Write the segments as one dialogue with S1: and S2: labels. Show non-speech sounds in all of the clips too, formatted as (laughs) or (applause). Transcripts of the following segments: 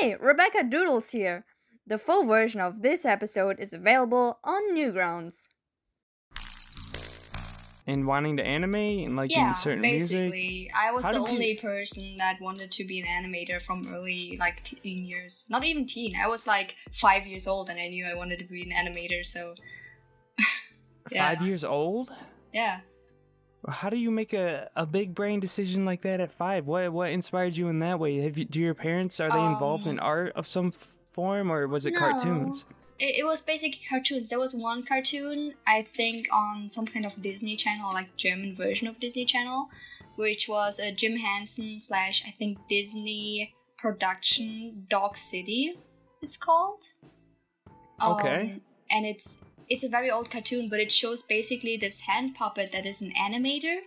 S1: Hey, Rebecca Doodles here. The full version of this episode is available on Newgrounds.
S2: And wanting to animate and like
S3: yeah,
S2: in certain
S3: basically,
S2: music.
S3: I was
S2: How
S3: the
S2: did you-
S3: only person that wanted to be an animator from early like teen years. Not even teen. I was like five years old, and I knew I wanted to be an animator. So, (laughs) yeah,
S2: Five years old?
S3: yeah.
S2: How do you make a, a big brain decision like that at five? What what inspired you in that way? Have you, do your parents are they involved in
S3: Um,
S2: art of some form or was it cartoons?
S3: It, it was basically cartoons. There was one cartoon, I think, on some kind of Disney Channel, like German version of Disney Channel, which was a Jim Henson slash I think Disney production Dog City. It's called.
S2: Okay.
S3: Um, and it's it's a very old cartoon, but it shows basically this hand puppet that is an animator,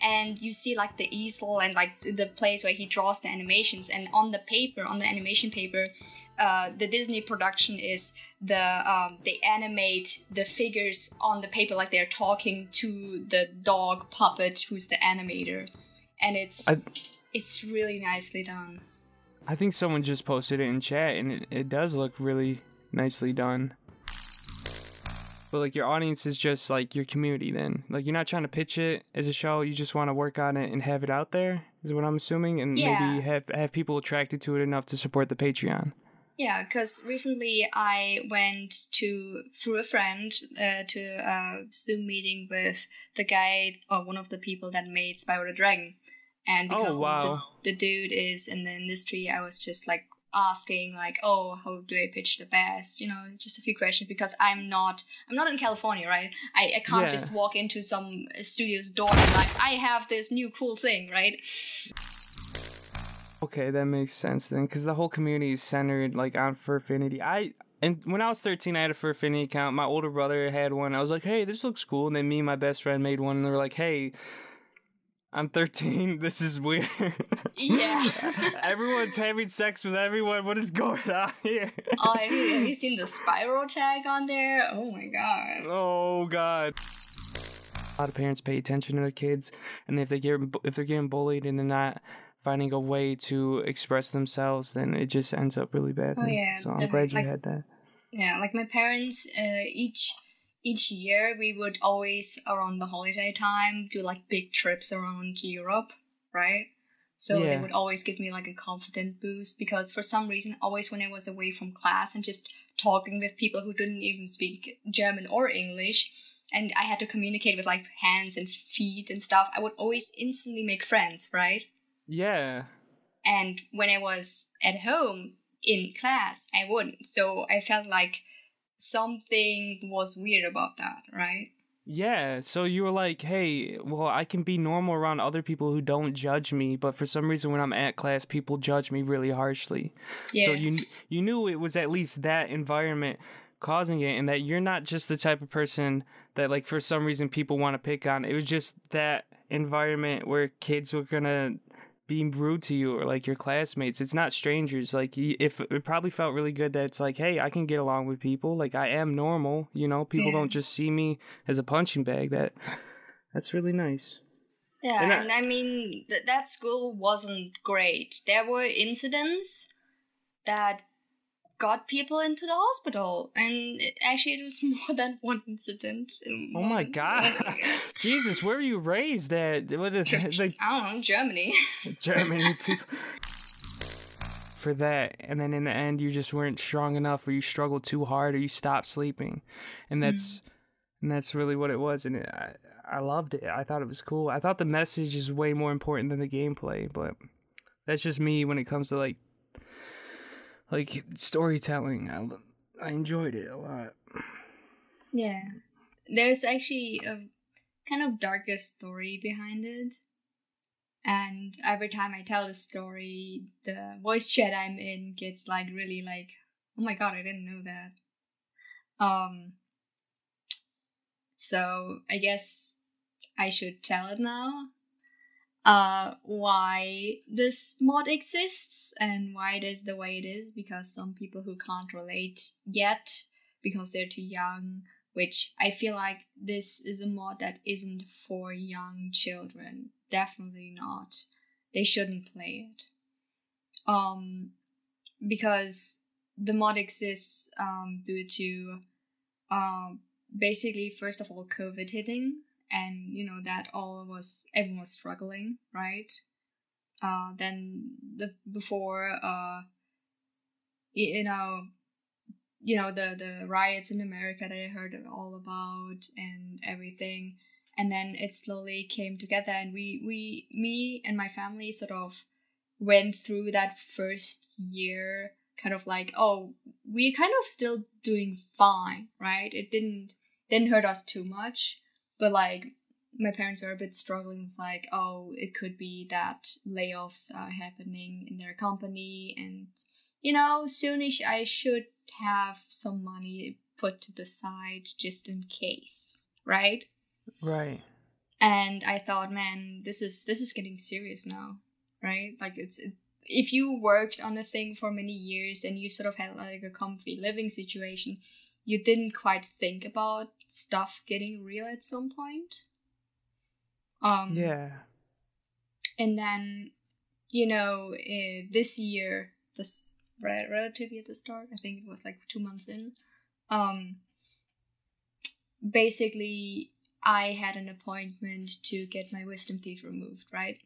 S3: and you see like the easel and like the place where he draws the animations, and on the paper, on the animation paper, uh, the Disney production is the um, they animate the figures on the paper like they're talking to the dog puppet who's the animator, and it's
S2: I-
S3: it's really nicely done.
S2: I think someone just posted it in chat and it, it does look really nicely done. But like your audience is just like your community then. Like you're not trying to pitch it as a show, you just want to work on it and have it out there, is what I'm assuming, and
S3: Yeah.
S2: maybe have have people attracted to it enough to support the Patreon.
S3: Yeah, because recently I went to through a friend uh, to a Zoom meeting with the guy or one of the people that made Spyro the Dragon, and
S2: Oh,
S3: because
S2: wow.
S3: the, the dude is in the industry, I was just like asking like, oh, how do I pitch the best? You know, just a few questions because I'm not I'm not in California, right? I, I can't
S2: Yeah.
S3: just walk into some studio's door and like I have this new cool thing, right?
S2: Okay, that makes sense then, because the whole community is centered like on FurAffinity. I and when I was 13, I had a FurAffinity account. My older brother had one. I was like, "Hey, this looks cool." And then me and my best friend made one, and they were like, "Hey, I'm 13. (laughs) This is weird."
S3: Yeah. (laughs)
S2: Everyone's having sex with everyone. What is going on here?
S3: oh, have you, have you seen the spiral tag on there? Oh my god.
S2: Oh God. A lot of parents pay attention to their kids, and if they get if they're getting bullied and they're not finding a way to express themselves, then it just ends up really bad.
S3: Oh, yeah,
S2: So I'm glad you
S3: Like-
S2: had that.
S3: Yeah, like my parents, uh, each each year we would always around the holiday time do like big trips around Europe, right? So they would always give me like a confident boost because for some reason, always when I was away from class and just talking with people who didn't even speak German or English, and I had to communicate with like hands and feet and stuff, I would always instantly make friends, right?
S2: Yeah.
S3: And when I was at home in class, I wouldn't. So I felt like something was weird about that, right?
S2: Yeah, so you were like, "Hey, well, I can be normal around other people who don't judge me, but for some reason when I'm at class, people judge me really harshly."
S3: Yeah.
S2: So you you knew it was at least that environment causing it and that you're not just the type of person that like for some reason people want to pick on. It was just that environment where kids were going to be rude to you or like your classmates. It's not strangers. Like if it probably felt really good that it's like, "Hey, I can get along with people. Like I am normal, you know. People
S3: Yeah.
S2: don't just see me as a punching bag." That that's really nice.
S3: yeah,
S2: and I-
S3: and I mean, th- that school wasn't great. There were incidents that got people into the hospital, and it, actually, it was (laughs) more than one incident.
S2: Oh my god. (laughs) Jesus, where were you raised at? What is like (laughs)
S3: I don't know, Germany.
S2: Germany people for that and then in the end you just weren't strong enough or you struggled too hard or you stopped sleeping and that's mm. and that's really what it was and it, I, I loved it i thought it was cool i thought the message is way more important than the gameplay but that's just me when it comes to like like storytelling i, I enjoyed it a lot
S3: Yeah. There's actually a kind of darker story behind it. And every time I tell the story, the voice chat I'm in gets like really like, oh my god, I didn't know that. Um so I guess I should tell it now. Uh why this mod exists and why it is the way it is because some people who can't relate yet because they're too young which I feel like this is a mod that isn't for young children. Definitely not. They shouldn't play it. Um because the mod exists um, due to um, basically first of all COVID hitting, and you know that all was everyone was struggling, right? Uh, then the before uh, you know you know the the riots in America that I heard all about and everything. And then it slowly came together and we we me and my family sort of went through that first year kind of like oh we kind of still doing fine right? It didn't didn't hurt us too much but like my parents are a bit struggling with like oh it could be that layoffs are happening in their company and you know soonish i should have some money put to the side just in case right
S2: Right.
S3: and I thought, man, this is this is getting serious now, right? Like it's it's if you worked on a thing for many years and you sort of had like a comfy living situation, you didn't quite think about stuff getting real at some point. Um,
S2: Yeah.
S3: and then, you know, uh, this year, this re- relatively at the start, I think it was like two months in. Um, basically, I had an appointment to get my wisdom teeth removed, right?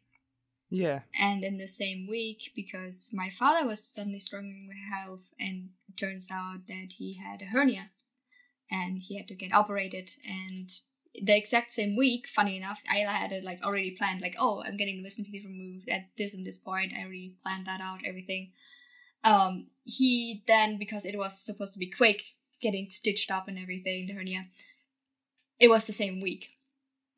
S2: Yeah.
S3: And in the same week, because my father was suddenly struggling with health, and it turns out that he had a hernia and he had to get operated. And the exact same week, funny enough, I had it like already planned, like, oh, I'm getting the wisdom teeth removed at this and this point. I already planned that out, everything. Um, he then, because it was supposed to be quick, getting stitched up and everything, the hernia, it was the same week.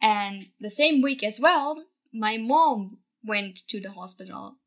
S3: And the same week as well, my mom went to the hospital